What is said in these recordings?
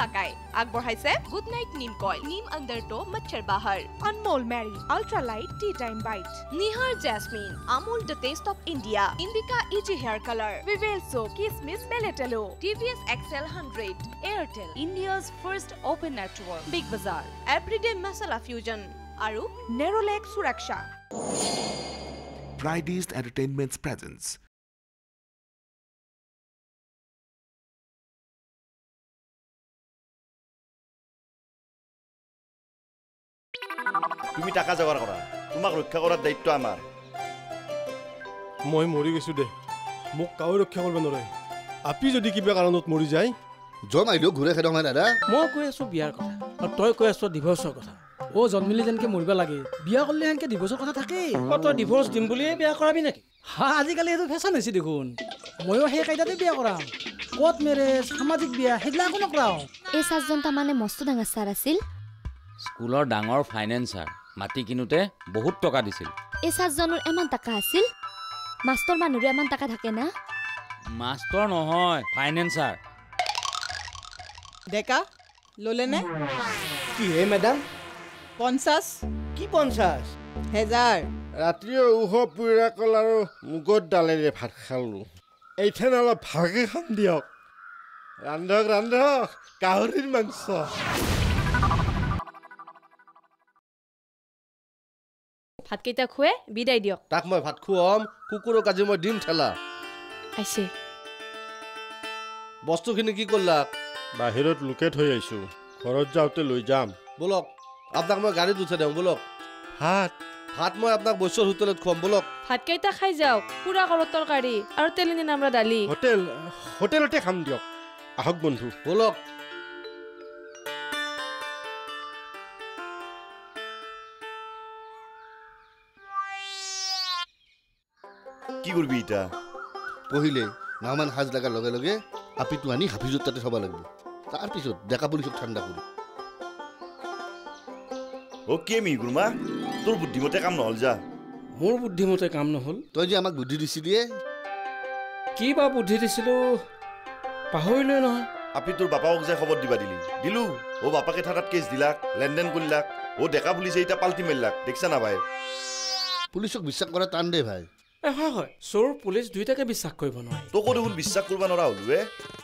লাগাই আগবঢ়াইছে good night neem coil neem আন্ডাৰটো মচ্ছৰ বাহাৰ। Anmol Marie ultra light tea time bite. Nihar jasmine Amul the taste of India Indica easy hair colour. Vivel চো কিচমিচ মেলেটেলো। T V S Excel hundred Airtel. India's first open network. Big Bazaar everyday masala fusion আৰু Nerolac Suraksha Friday's Entertainment's Presence. তুমি টাকা জোগাৰ কৰা। তোমাক ৰক্ষা কৰাৰ দায়িত্ব আমাৰ। মই মৰি গৈছোঁ দে। মোক কাও ৰক্ষা কৰিব নোৱাৰে। আপি যদি কিবা কাৰণত মৰি যায় জম আহিলেও ঘূৰে খেদক নাই দাদা? মই কৈ আছো বিয়াৰ কথা আৰু তই কৈ আছ ডিভৰ্চৰ কথা। অ জন্মিলি যেনেকে মৰিব লাগে বিয়া কৰিলে সেনেকে ডিভৰ্চৰ কথা থাকেই। অ তই ডিভৰ্চ দিম বুলিয়ে বিয়া কৰাবি নেকি? হা আজিকালি সেইটো ফেশ্বন হৈছে দেখোন। ময়ো সেই কাইদাতে বিয়া কৰাম। ক'ত মেৰেজ সামাজিক বিয়া সেইবিলাক একো নকৰাও। এই চাৰ্জন তাৰমানে মস্ত ডাঙৰ ছাৰ আছিল। স্কুলৰ ডাঙৰ ফাইনেন্সাৰ মাটি কিনোতে বহুত টকা দিছিল। এই চাৰ্জনৰ ইমান টকা আছিল? মাষ্টৰ মানুহৰে ইমান টকা থাকে না? মাষ্টৰ নহয় ফাইনেন্সাৰ। ডেকা ল'লেনে কি হে মেডাম? পঞ্চাছ। কি পঞ্চাছ? হেজাৰ। ৰাতিয়ে উহ পুৰা কল আৰু মুগত ডালেৰে ভাত খালোঁ। এইথেন অলপ ভালকৈ খাম দিয়ক। ৰান্ধক ৰান্ধক গাহৰিৰ মাংস। ভাতকেইটা খুৱাই বিদায় দিয়ক। তাক মই ভাত খুৱাম কুকুৰক আজি মই দিম ঠেলা। আহিছে বস্তুখিনি কি কৰলাক বাহিৰত লোকে থৈ আহিছোঁ। ঘৰত যাওঁতে লৈ যাম। বলক আপোনাক মই গাড়ীত উঠাই দিওঁ বলক। ভাত? ভাত মই আপোনাক বৈশ্যৰ হোটেলত খুৱাম বলক। ভাতকেইটা খাই যাওক পুৰা কলৰ তৰকাৰী আৰু তেলেনি নামৰা দালি। হোটেল হোটেলতে খাম দিয়ক। আহক বন্ধু। বলক কি কৰিবি এতিয়া পঢ়িলে নাওমান সাজ লগাৰ লগে লগে আপিটো আনি হাফিজত তাতে থ'ব লাগিব। তাৰপিছত ডেকা পুলিচক ঠাণ্ডা কৰি। অ কি মিহিগুৰমা তোৰ বুদ্ধিমতে কাম নহ'ল যা। মোৰ বুদ্ধিমতে কাম নহ'ল? তই যে আমাক বুদ্ধি দিছি দিয়ে কি বা বুদ্ধি দিছিলো? পাহৰিলোৱে নহয়। আপি তোৰ বাপাকক যে খবৰ দিবা দিলি। দিলো। অ বাপাকে থাকাত কেছ দিলাক লেনদেন কৰিলাক। অ ডেকা পুলিচে এতিয়া পাল্টি মাৰিলাক দেখিছা না ভাই? পুলিচক বিশ্বাস কৰা টান দে ভাই। হয় হয়। চোৰ পুলিচ দুয়োটাকে বিশ্বাস কৰিব নোৱাৰি। তোকো দেখোন বিশ্বাস কৰিব নোৱাৰা হলোৱে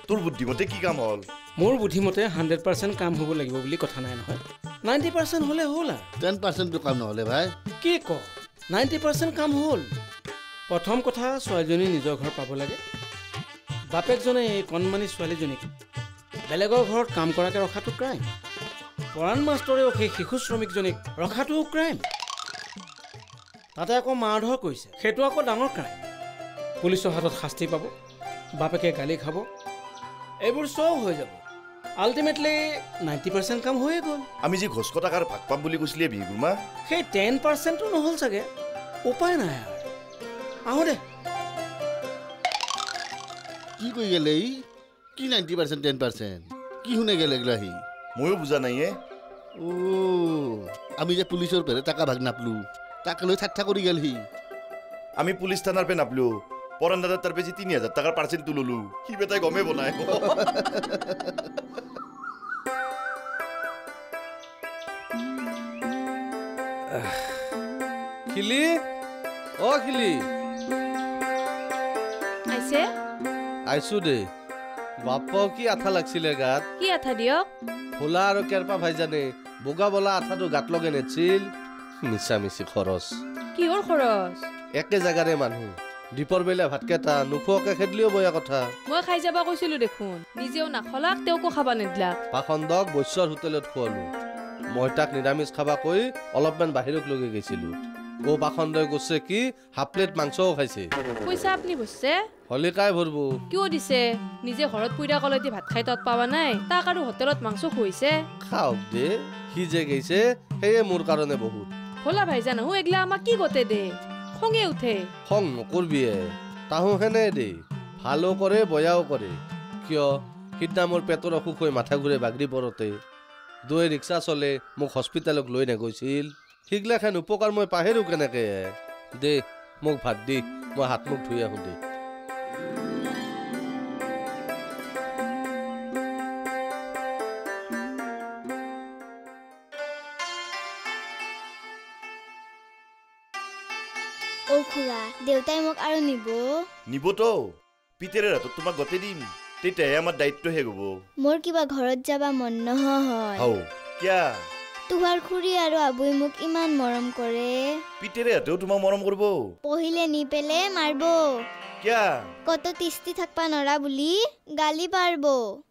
তোৰ বুদ্ধিমতে কি কাম হ'ল? মোৰ বুদ্ধিমতে হাণ্ড্ৰেড পাৰ্চেণ্ট কাম হ'ব লাগিব বুলি কথা নাই নহয়। নাইণ্টি পাৰ্চেণ্ট হ'লে হ'ল আৰু। টেন পাৰ্চেণ্টটো কাম নহ'লে ভাই। কি ক? নাইণ্টি পাৰ্চেণ্ট কাম হ'ল। প্ৰথম কথা ছোৱালীজনী নিজৰ ঘৰ পাব লাগে। বাপেকজনে এই কণমানি ছোৱালীজনীক বেলেগৰ ঘৰত কাম কৰাকৈ ৰখাটো ক্ৰাইম পৰাণ মাষ্টৰেও সেই শিশু শ্ৰমিকজনীক ৰখাটোও ক্ৰাইম তাতে আকৌ মাৰধৰ কৰিছে। সেইটো আকৌ ডাঙৰ ক্ৰাইম পুলিচৰ হাতত শাস্তি পাব বাপেকে গালি খাব এইবোৰ চব হৈ যাব। আল্টিমেটলি নাইণ্টি পাৰ্চেণ্ট কাম হৈয়ে গ'ল। আমি যি ঘোচ কটাকাৰ ভাগ পাম বুলি কৈছিলি বিহুগুৰমা সেই টেন পাৰ্চেণ্টটো নহ'ল চাগে। উপায় নাই আৰু। আহোঁ দে। কি কৰি গেলে ই? কি নাইণ্টি পাৰ্চেণ্ট টেন পাৰ্চেণ্ট কি শুনে গেলে এগলা সি? ময়ো বুজা নাই এ অ' আমি যে পুলিচৰ পেৰে টাকা ভাগ নাপলো। তাকে লৈ ঠাট্টা কৰি গেল সি আমি পুলিচ থানাৰ পে নাপলো। পৰাণ দাদাৰ তাৰ পে যি তিনি হাজাৰ টকাৰ পাৰ্চেণ্টটো ল'লো। সি বেটাই গমেই বনাই। খিলি? অ খিলি। আহিছে আইছো দে। বাপ কি আঠা লাগছিলে গাত? কি আঠা দিয়ক? ভোলা আৰু কেৰপা ভাইজানে বগা বলা আঠাটো গাত লগে নেছিল? মিছা মিছি খৰচ। কিহৰ খৰচ? একে জেগাৰে মানুহ। দীপৰ বেলা ভাতকেইটা নোখোৱাকে খেদলিও বয়া কথা। মই খাই যাব কৈছিলো দেখোন। নিজেও নাখলাক তেওঁকো খাবা নিদিলাক। পাখন্দক বৈশ্যৰ হোটেলত খোৱালো। মই তাক নিৰামিষ খাবা কৈ অলপমান বাহিৰত লৈ গৈছিলো। অ পাখন্দই কৈছে কি হাফ প্লেট মাংসও খাইছে। পইচা আপুনি বুজছে? হলিকাই ভৰব? কিয় দিছে? নিজে ঘৰত পুইৰা কলতি ভাত খাই তত পাবা নাই। তাক আৰু হোটেলত মাংস খুৱাইছে। খাওক দে সি যে গৈছে সেয়ে মোৰ কাৰণে বহুত। ভোলা ভাইজান আহো এগলা আমাক কি গতে দে? খঙে উঠে। খং নকৰবিয়ে তাহো সেনে দে ভালো কৰে বয়াও কৰে। কিয়? সিদিনা মোৰ পেটৰ অসুখ হৈ মাথা ঘূৰে বাগৰি পৰোঁতে। দুৱে ৰিক্সা চলে মোক হস্পিটেলক লৈ নগৈছিল। সিগিলাখান উপকাৰ মই পাহেৰো কেনেকে দে মোক ভাত দি মই হাত মুখ ধুই আহোঁ দে। অ' খুৰা দেউতাই মোক আৰু নিব। নিবতো পিতেৰে হাতত তোমাক গতে দিম। তেতিয়াহে আমাৰ দায়িত্ব শেষ হ'ব। মোৰ কিবা ঘৰত যাবা মন নহয় কিয়া? তোহাৰ খুৰী আৰু আবুই মোক ইমান মৰম কৰে। পিতেৰে হাতেও তোমাক মৰম কৰিব। পঢ়িলে নি পেলে মাৰিব। কিয়া? কত তিষ্টি থাকবা নৰা বুলি গালি পাৰব।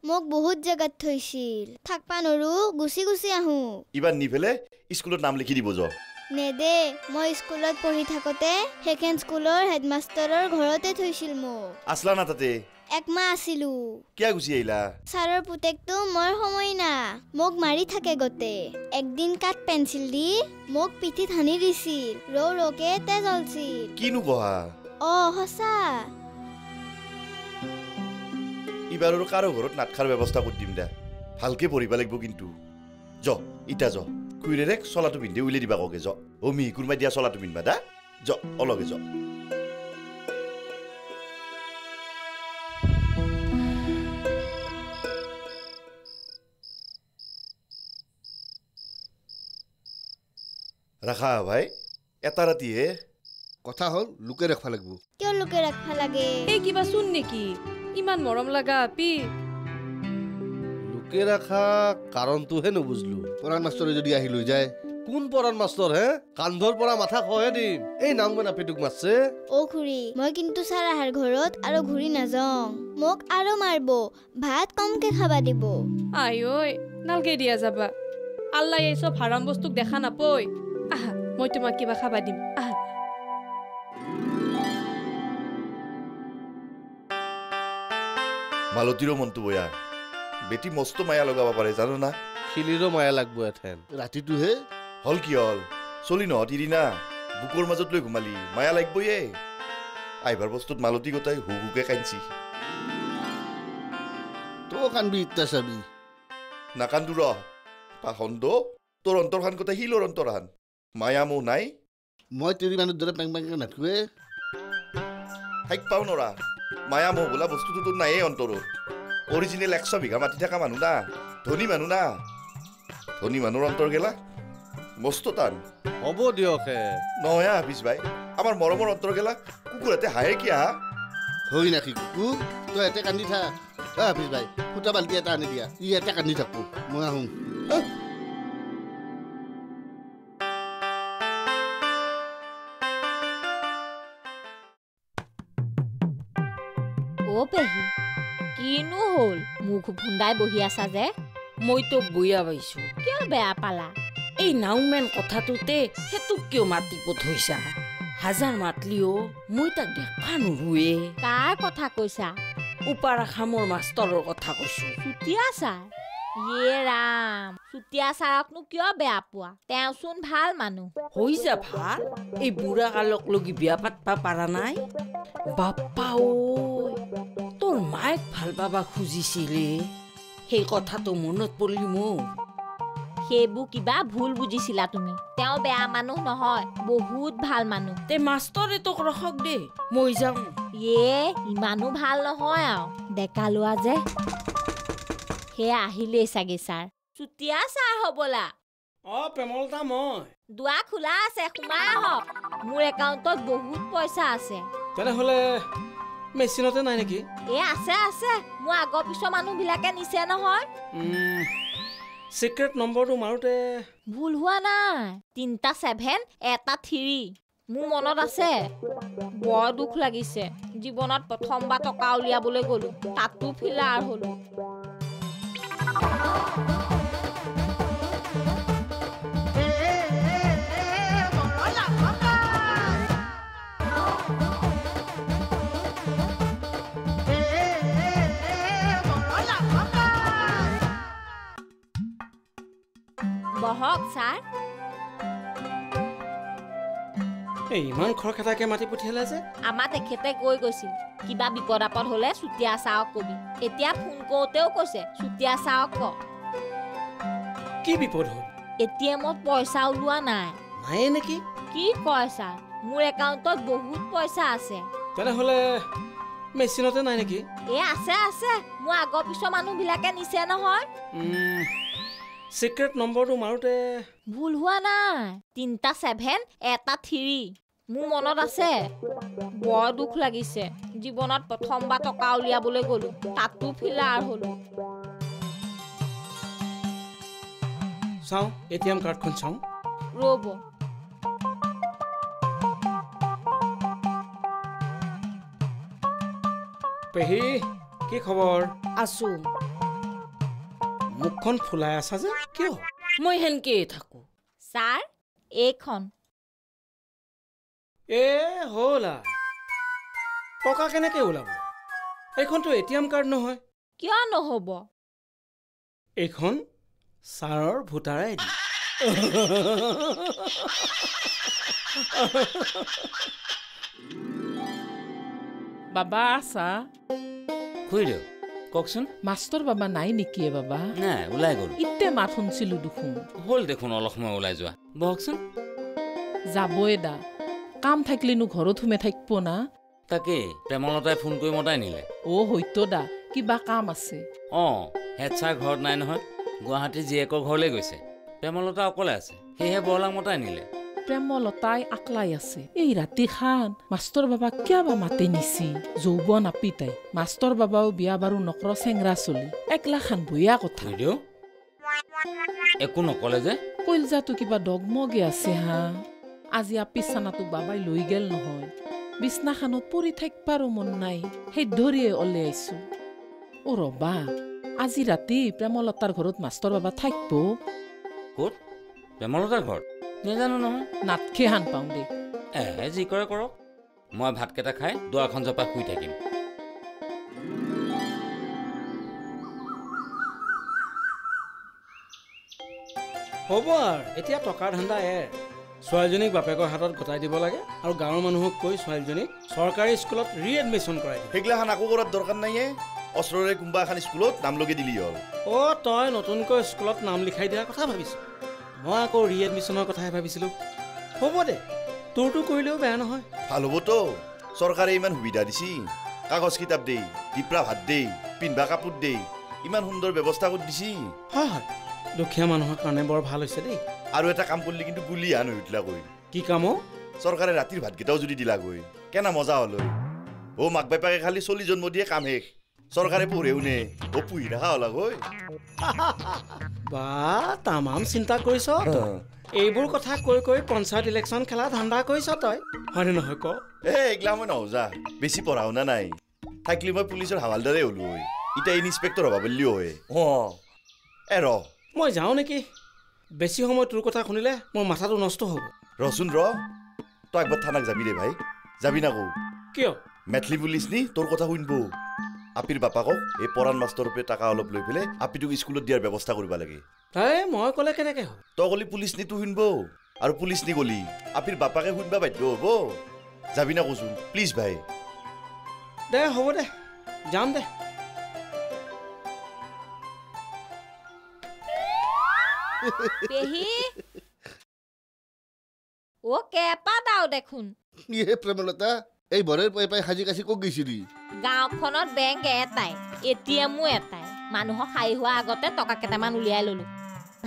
মোক বহুত জেগাত থৈছিল। থাকবা নৰো গুচি গুচি আহো। এইবাৰ নি পেলাই স্কুলত নাম লিখি দিব য। নেদে মই স্কুলত পঢ়ি থাকোতে সেইখন স্কুলৰ হেডমাষ্টাৰৰ ঘৰতে থৈছিল মোক। আছলা না তাতে? একমাহ আছিলো। কিয়া গুচি আহিলা? ছাৰৰ পুতেকটো মই সময় না মোক মাৰি থাকে গোটে একদিন কাঠ পেঞ্চিল দি মোক পিঠিত সানি দিছিল ৰৌ ৰৌকে তেজ ওলছিল কিনো কহা? অ সঁচা। এইবাৰ আৰু কাৰো ঘৰত নাটখাৰ ব্যৱস্থা কৰি দিম দে। ভালকে পঢ়িব লাগিব কিন্তু। য ইটা য। খুৰীৰেক চলাটো পিন্ধি উলিয়াই দিবা কগে য অ মি কোনোবাই দিয়া চলাটো পিন্ধবা দা। য অলগে য ৰাখা ভাই এটা ৰাতিহে কথা হ'ল লোকে ৰাখিব লাগিব। কিয় লোকে ৰাখবা লাগে? এই কিবা চোন নেকি? ইমান মৰম লগা আপি। লোকে ৰখা কাৰণটোহে নুবুজলো। পৰাণ মাষ্টৰে যদি আহি লৈ যায় কোন পৰাণ মাষ্টৰ হে? কান্ধৰ পৰা মাথা খহে দিম। এই নাম গৈ নাপিটোক মাৰছে অ খুৰী মই কিন্তু ছাৰ আহাৰ ঘৰত আৰু ঘূৰি নাযাওঁ। মোক আৰু মাৰিব ভাত কমকে খাবা দিব। আই ঐ নালগে দিয়া যাবা। আল্লাই এই চব হাৰাম বস্তুক দেখা নাপয়। আহা মই তোমাক কিবা খাবা দিম। আহা। মালতীৰো মনটো বয়া। বেটি মস্ত মায়া লগাব পাৰে জানো না? শিলিৰো মায়া লাগব এথেন। ৰাতিটোহে? হল কি হল? চলি নহত ইৰিনা বুকৰ মাজত লৈ ঘুমালি মায়া লাগবয়ে। আহিবাৰ বস্তুত মালতী গোটাই হু হুকে কান্দি। তই কান্দি ইত্যা চাবি নাকান্দো ৰ পাখন্দ তোৰ অন্তৰখান গোটাই শিলৰ অন্তৰখান। মায়া মোহ নাই। মই তিৰি মানুহৰ দৰে পেং পেংকে নাথাকোৱে থাইক পাওঁ নৰা। মায়া মোহ বোলা বস্তুটো তোৰ নায়ে অন্তৰত। অৰিজিনেল একশ বিঘা মাটি থকা মানুহ না ধনী মানুহ না। ধনী মানুহৰ অন্তৰ গেলা? মস্ত টান হ'ব দিয়ক নহয় হাফিজ ভাই আমাৰ মৰমৰ অন্তৰ গেলা? কুকুৰাতে হাঁহে কি আহা হৈ নাকি কুকু? তই ইয়াতে কান্দি থাক। অ হাফিজ ভাই সূতা বাল্টি এটা আনি দিয়া। ই ইয়াতে কান্দি থাকো। মই আহোঁ অ' পেহী কিনো হ'ল? মুখ ভুন্দাই বহি আছা যে। মইতো বয়া পাইছো। কিয় বেয়া পালা? এই নাওমেন কথাটোতে সেইটোক কিয় মাতি পঠাইছা হাজাৰ মাতলিও মই তাক দেখা নোৰোৱে কাৰ কথা কৈছা? উপাৰ আসামৰ মাষ্টৰৰ কথা কৈছো। চুতীয়া ছাৰ? ইয়ে ৰাম। চুতীয়া ছাৰকনো কিয় বেয়া পোৱা? তেওঁচোন ভাল মানুহ। হৈ যা ভাল। এই বুঢ়া কালক লগি বিয়া পাতবা পাৰা নাই? বাপ্পা ঐ। মায়েক ভাল পাবা খুজিছিলে। সেই কথাটো মনত পৰিলি মোৰ। সেইবোৰ কিবা ভুল বুজিছিলা তুমি। তেওঁ বেয়া মানুহ নহয় বহুত ভাল মানুহ। তে মাষ্টৰে তোক ৰখক দে মই যাওঁ ইয়ে ইমানো ভাল নহয় আৰু ডেকা লোৱা যে। সেয়া আহিলেই চাগে ছাৰ। চুতীয়া ছাৰ হ'বলা। অ প্ৰেমলতা মই। দুৱা খোলা আছে সোমাই আহক। মোৰ একাউণ্টত বহুত পইচা আছে। তেনেহ'লে মেচিনতে নাই নেকি? এ আছে আছে। মোৰ আগৰ পিছৰ মানুহবিলাকে নিছে নহয়। ছিক্ৰেট নম্বৰটো মাৰোঁতে ভুল হোৱা নাই। তিনিটা ছেভেন এটা থ্ৰী মোৰ মনত আছে। বৰ দুখ লাগিছে। জীৱনত প্ৰথমবাৰ টকা উলিয়াবলৈ গ'লো। তাতো ফিলাৰ হ'লো। বহক ছাৰ। ইমান খৰখেদাকে মাতি পঠিয়ালে যে। আমাৰ তেখেতে কৈ গৈছিল। কিবা বিপদ আপদ হ'লে চুতীয়া কবি। এতিয়া ফোন কৰোঁতেও কৈছে চুতীয়া ক। কি বিপদ হ'ল? এ টি এমত পইচা ওলোৱা নাই। নায়ে নেকি? কি কয় ছাৰ? মোৰ একাউণ্টত বহুত পইচা আছে। তেনেহ'লে মেচিনতে নাই নেকি? এ আছে আছে। মোৰ আগৰ পিছৰ মানুহবিলাকে নিছে নহয়। ছিক্ৰেট নম্বৰটো মাৰোঁতে ভুল হোৱা নাই। তিনিটা ছেভেন এটা থ্ৰী মোৰ মনত আছে। বৰ দুখ লাগিছে। জীৱনত প্ৰথমবাৰ টকা উলিয়াবলৈ গ'লো। তাতো ফিলাৰ হ'লো। চাওঁ এ টি এম কাৰ্ডখন চাওঁ। ৰ'ব। পেহী কি খবৰ? আছো। মুখখন ফুলাই আছা যে কিয়? মই সেনকেই থাকো? ছাৰ এইখন। এ হ'ল। টকা কেনেকৈ ওলাব? এইখনতো এ টি এম কাৰ্ড নহয়। কিয় নহ'ব? এইখন ছাৰৰ ভোটাৰ আই ডি। বাবা আছা? খুৰীদেউ কওকচোন। মাষ্টৰ বাবা নাই নেকি এ বাবা? নাই ওলাই গ'ল। ইতে মাত শুনছিলো দেখোন। হ'ল দেখোন অলপ সময় ওলাই যোৱা। বহকচোন। যাবই দা। কাম থাকিলেনো ঘৰত সোমাই থাকিব না? তাকেই প্ৰেমলতাই ফোন কৰি মতাই নিলে। অ হয়তো দা কিবা কাম আছে। অঁ হেড ছাৰ ঘৰত নাই নহয় গুৱাহাটীৰ জীয়েকৰ ঘৰলৈ গৈছে। প্ৰেমলতা অকলে আছে সেয়েহে বৰলাক মতাই নিলে। প্ৰেমলতাই আকলাই আছে এই ৰাতি খান মাষ্টৰ বাবা কিয় বা মাতে নিছি যৌৱন আপি তাই মাষ্টৰ বাবাও বিয়া বাৰু নকৰ চেংৰা চলি একলা খান বয়া কথা একো নকলে যে কইলজাটো কিবা ডগমগে আছে হা আজি আপি চানাটোক বাবাই লৈ গেল নহয় বিছনাখানত পৰি থাকবাৰো মন নাই সেই ধৰিয়ে আহিছো অ ৰবা আজি ৰাতি প্ৰেমলতাৰ ঘৰত মাষ্টৰ বাবা থাকিব ক'ত প্ৰেমলতাৰ ঘৰত নেজানো নহয় নাটখে হান পাওঁ দেই। এ যি কৰে কৰক মই ভাতকেইটা খাই দুৱাৰখন জপাই শুই থাকিম। হ'ব আৰু এতিয়া টকাৰ ধান্দা এৰ ছোৱালীজনীক বাপেকৰ হাতত গতাই দিব লাগে আৰু গাঁৱৰ মানুহক কৈ ছোৱালীজনীক চৰকাৰী স্কুলত ৰি এডমিশ্যন কৰাই দিব সেইগিলাখান আকৌ কৰাৰ দৰকাৰ নাইয়ে ওচৰৰে কোনোবা এখন স্কুলত নাম লগাই দিলি হ'ল। অ' তই নতুনকৈ স্কুলত নাম লিখাই দিয়াৰ কথা ভাবিছ। মই আকৌ ৰি এডমিশ্যনৰ কথাহে ভাবিছিলোঁ। হ'ব দে তোৰটো কৰিলেও বেয়া নহয়। ভাল হ'বতো চৰকাৰে ইমান সুবিধা দিছি। কাগজ কিতাপ দেই দিপ্ৰা ভাত দেই পিন্ধবা কাপোৰ দেই ইমান সুন্দৰ ব্যৱস্থা কৰি দিছি। হয় হয়। দুখীয়া মানুহৰ কাৰণে বৰ ভাল হৈছে দেই। আৰু এটা কাম কৰিলে কিন্তু গুলি হান হৈ উঠলাগৈ কি কাম? অ' চৰকাৰে ৰাতিৰ ভাতকেইটাও যদি দিলাগৈ কেনা মজা হ'ল। অ' মাক বাপেকে খালি চলি জন্ম দিয়ে কাম শেষ। চৰকাৰে পঢ়েও নে অ' পুহি থকা হ'লাগৈ বা তামাম চিন্তা কৰিছ। এইবোৰ কথা কৈ কৈ পঞ্চায়ত ইলেকশ্যন খেলা ধান্দা কৰিছ তই হয়নে নহয় ক এ এইগিলা মই নহজা বেছি পঢ়া শুনা নাই থাকিলে মই পুলিচৰ হাৱালদাৰে হ'লো হয় এতিয়া ইনস্পেক্টৰ হ'ব পাৰিলিও হয় অঁ এ ৰ মই যাওঁ নেকি বেছি সময় তোৰ কথা শুনিলে মোৰ মাথাটো নষ্ট হ'ব ৰচোন ৰ তই একবাৰ থানাক যাবি দে ভাই যাবি না কৌ কিয় মেথলি পুলিচ নি তোৰ কথা শুনিব আপিৰ বাপাকক এই পৰাণ মাষ্টৰ পৰা টকা অলপ লৈ পেলাই আপিটোক স্কুলত দিয়াৰ ব্যৱস্থা কৰিব লাগে। তাই মই ক'লে কেনেকৈ হ'ব তই কলি পুলিচ নিতো শুনব আৰু পুলিচ নি গলি আপিৰ বাপাকে শুনবা বাধ্য হ'ব। যাবি না কচোন প্লিজ ভাই। দে হ'ব দে যাম দে। পেহী। অ' কেপা দাও দেখোন। ইয়ে প্ৰেমলতা এই বৰেৰ পাই পাই সাজি কাচি ক'ত গৈছিলি? গাঁওখনত বেংক এটাই এ টি এমো এটাই। মানুহৰ সাৰি হোৱাৰ আগতে টকা কেইটামান উলিয়াই ললো।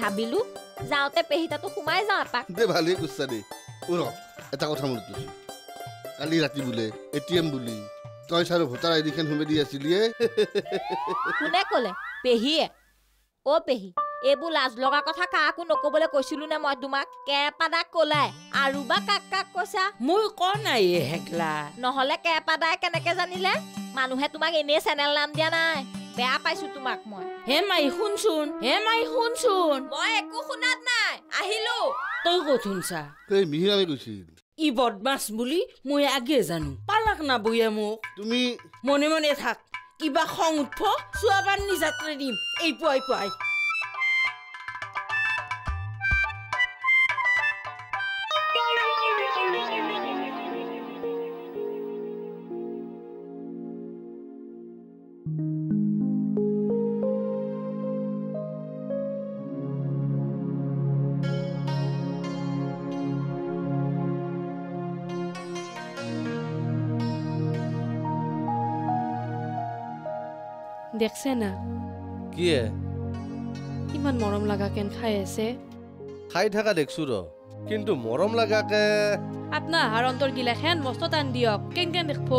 ভাবিলো যাওঁতে পেহী তাতো সোমাই যাওঁ এপাক। দে ভালেই কৈছা অ ৰ এটা কথা মনত পৰিছে। কালি ৰাতি বোলে এ টি এম বুলি তই ছাৰ ভোটাৰ আই ডিখন সোমাই দি আছিলি হে? কোনে ক'লে? পেহীয়ে। অ' পেহী। এইবোৰ লাজ লগা কথা কাকো নকবলৈ কৈছিলো নে মই তোমাক? কেৰেপাদাক ক'লাই। আৰু বা কাক কাক কৈছা? মই কোৱা নাই হেকলা। নহ'লে কেৰেপাদাই কেনেকে জানিলে? মানুহে তোমাক এনেই চেনেল নাম দিয়া নাই। বেয়া পাইছো তোমাক মই। হে মাই শুনচোন। হে মাই শুনচোন। মই একো শুনাত নাই। আহিলো। তই ক'ত শুনছা? এই মিহিৰামে গৈছিল ই বদমাছ বুলি মই আগে জানো। পালাক না বহিয়া মোক। তুমি মনে মনে থাক। কিবা খং উঠব চোৱাবাৰ নিজাত্ৰে দিম। এই পুৱাই পুৱাই। দেখছে না কিয়ে? ইমান মৰম লগা কেন খাই আছে। খাই থকা দেখছো ৰ। কিন্তু মৰম লাগাকে আপোনাৰ আহাৰ অন্তৰ গিলাখান মস্ত টান দিয়ক। কেন কেন দেখব?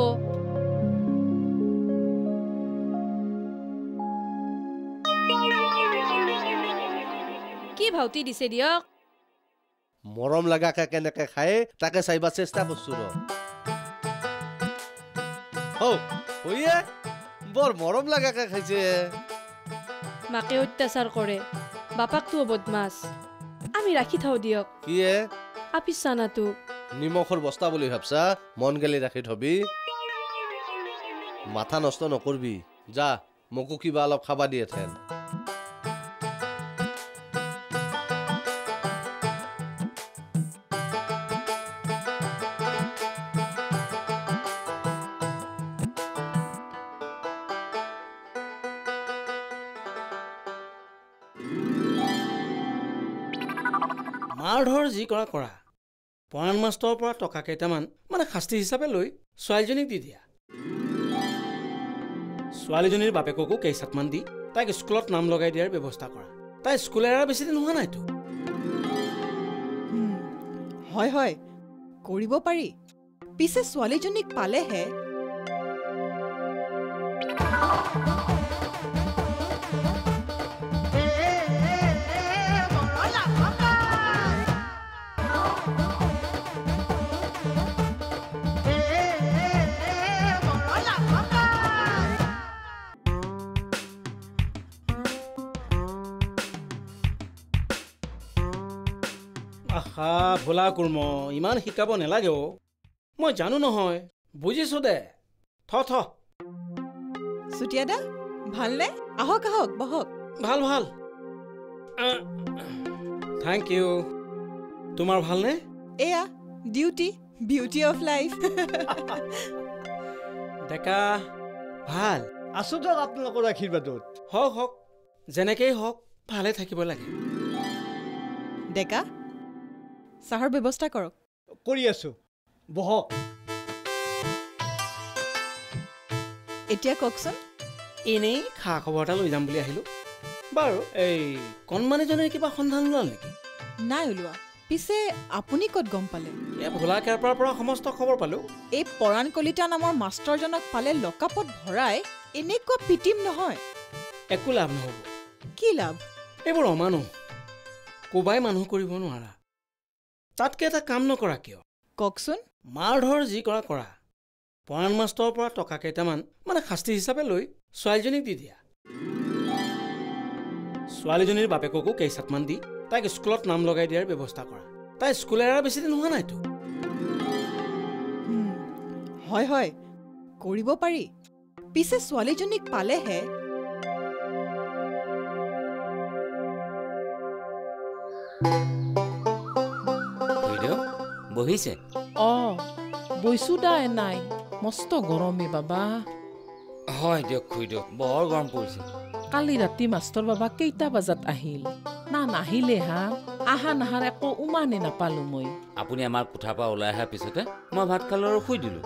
কি ভাউতি দিছে দিয়ক? মৰম লাগাকে কেনেকে খায় তাকে চাইবা চেষ্টা কৰছো ৰ। হৌ হইয়ে বৰ মৰম লাগাকে খাইছে। মাকে অত্যাচাৰ কৰে। বাপাকটো বদমাছ। আমি ৰাখি থওঁ দিয়ক। কিয়ে? আপিছ চানাটোক নিমখৰ বস্তা বুলি ভাবছা? মন গেলি ৰাখি থবি। মাথা নষ্ট নকৰবি। যা মোকো কিবা অলপ খাবা দিয়ে থেন যি কৰা কৰা। পৰাণ মাষ্টৰৰ পৰা টকা কেইটামান মানে শাস্তি হিচাপে লৈ ছোৱালীজনীক দি দিয়া। ছোৱালীজনীৰ বাপেককো কেইচাটমান দি তাইক স্কুলত নাম লগাই দিয়াৰ ব্যৱস্থা কৰা। তাই স্কুল এৰা বেছি দিন হোৱা নাইতো। হয় হয়। কৰিব পাৰি। পিছে ছোৱালীজনীক পালেহে? ভোলা কুৰ্ম ইমান শিকাব নালাগে অ' মই জানো নহয় বুজিছো দে। থ থ। চুতীয়া দা ভালনে? আহক আহক বহক। ভাল ভাল। থেংক ইউ তোমাৰ ভালনে? এয়া ডিউটি বিউটি অফ লাইফ ডেকা ভাল। আছো দিয়ক আপোনালোকৰ আশীৰ্বাদত। হওক হওক যেনেকেই হওক ভালে থাকিব লাগে। ডেকা চাহৰ ব্যৱস্থা কৰক। কৰি আছো। বহক এতিয়া কওকচোন। এনেই খা খবৰ এটা লৈ যাম বুলি আহিলোঁ। বাৰু। এই কণমানিজনীৰ কিবা সন্ধান ওলাল নেকি? নাই ওলোৱা। পিছে আপুনি ক'ত গম পালে? এই ভোলা কেৰপাৰ পৰা সমস্ত খবৰ পালোঁ। এই পৰাণ কলিতা নামৰ মাষ্টৰজনক পালে লকাপত ভৰাই এনেকুৱা পিটিম নহয়। একো লাভ নহ'ব। কি লাভ? এইবোৰ অমানুহ। কোবাই মানুহ কৰিব নোৱাৰা। তাতকৈ এটা কাম নকৰা কিয়? কওকচোন। মাৰ ধৰ যি কৰা কৰা। পৰাণ মাষ্টৰৰ পৰা টকা কেইটামান মানে শাস্তি হিচাপে লৈ ছোৱালীজনীক দি দিয়া। ছোৱালীজনীৰ বাপেককো কেইচাটমান দি তাইক স্কুলত নাম লগাই দিয়াৰ ব্যৱস্থা কৰা। তাই স্কুল এৰা বেছি দিন হোৱা নাইতো। হয় হয়। কৰিব পাৰি। পিছে ছোৱালীজনীক পালেহে? খুৰীদেউ বহিছে। অ বৈছো দা নাই মস্ত গৰমে বাবা। হয় দিয়ক খুৰীদেউ বৰ গৰম পৰিছে। কালি ৰাতি মাষ্টৰ বাবা কেইটা বজাত আহিল? না নাহিলে হা। আহা নাহাৰ একো উমানে নাপালো মই। আপুনি আমাৰ কোঠাৰ পৰা ওলাই অহাৰ পিছতে মই ভাত খালোঁ আৰু শুই দিলোঁ।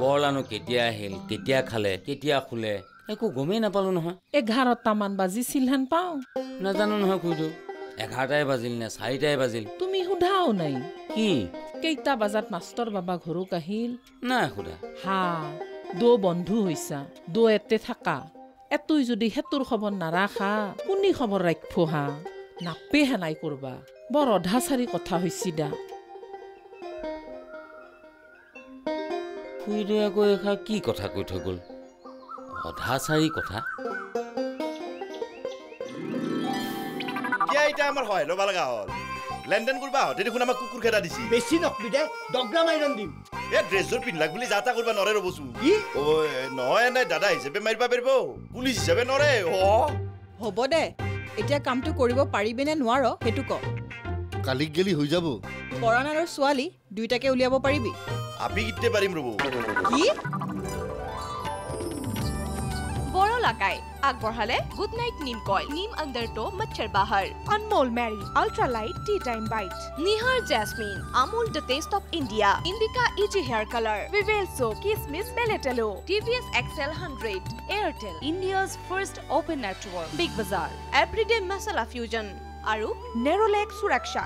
বৰলানো কেতিয়া আহিল কেতিয়া খালে কেতিয়া শুলে একো গমেই নাপালোঁ নহয়। এঘাৰটামান বাজিছিল হেন পাওঁ? নাজানো নহয় খুৰীদেউ এঘাৰটাই বাজিল নে চাৰিটাই বাজিল? তুমি সোধাও নাই। কি? কেইটা বজাত মাষ্টৰ বাবা ঘৰক আহিল? নাই সোধা হা দো বন্ধু হৈছা দো এতে থাকা। এতই যদি সেতুৰ খবৰ নাৰাখা কোনি খবৰ ৰাখিব হা? নাপে হেনাই কৰবা। বৰ অধাচাৰী কথা হৈছি দা। খুৰীদেৱে আকৌ এষাৰ কি কথা কৈ থৈ গ'ল? অধাচাৰী কথা? কিয় এতিয়া আমাৰ সহায় ল'ব লগা হ'ল। লেনদেন কৰিব আহোঁতে দেখোন আমাক কুকুৰ খেদা দিছি বেছি নকবি দে দগৰা মাইৰণ দিম এ ড্ৰেছযোৰ পিন্ধাক বুলি যা তা কৰিব নৰে ৰ'বচোন কি অ নহয় এনে দাদা হিচাপে মাৰিব পাৰিব পুলিচ হিচাপে নৰে অ হ'ব দে এতিয়া কামটো কৰিব পাৰিবিনে নোৱাৰ সেইটো ক কালিক গেলি হৈ যাব পৰাণ আৰু ছোৱালী দুয়োটাকে উলিয়াব পাৰিবি আপি কেতিয়া পাৰিম ৰ'ব কি বৰলাকাই আগবঢ়ালে গুড নাইট নিম কইল নিম আণ্ডাৰ টো মচ্ছৰ বাহাৰ Anmol Marie ultra light tea time bite Nihar jasmine Amul the taste of India Indica easy hair colour Vivel so কিচমিচ বেলেটেলো TVS Excel hundred Airtel India's first open network Big Bazaar everyday masala fusion আৰু নেৰলেক সুৰক্ষা